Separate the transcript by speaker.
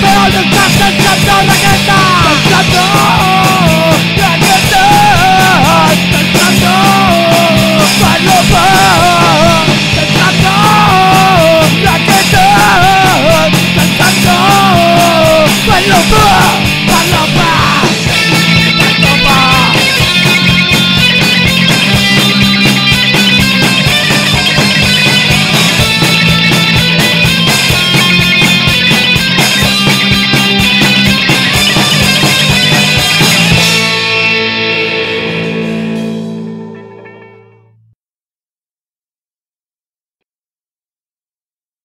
Speaker 1: Pero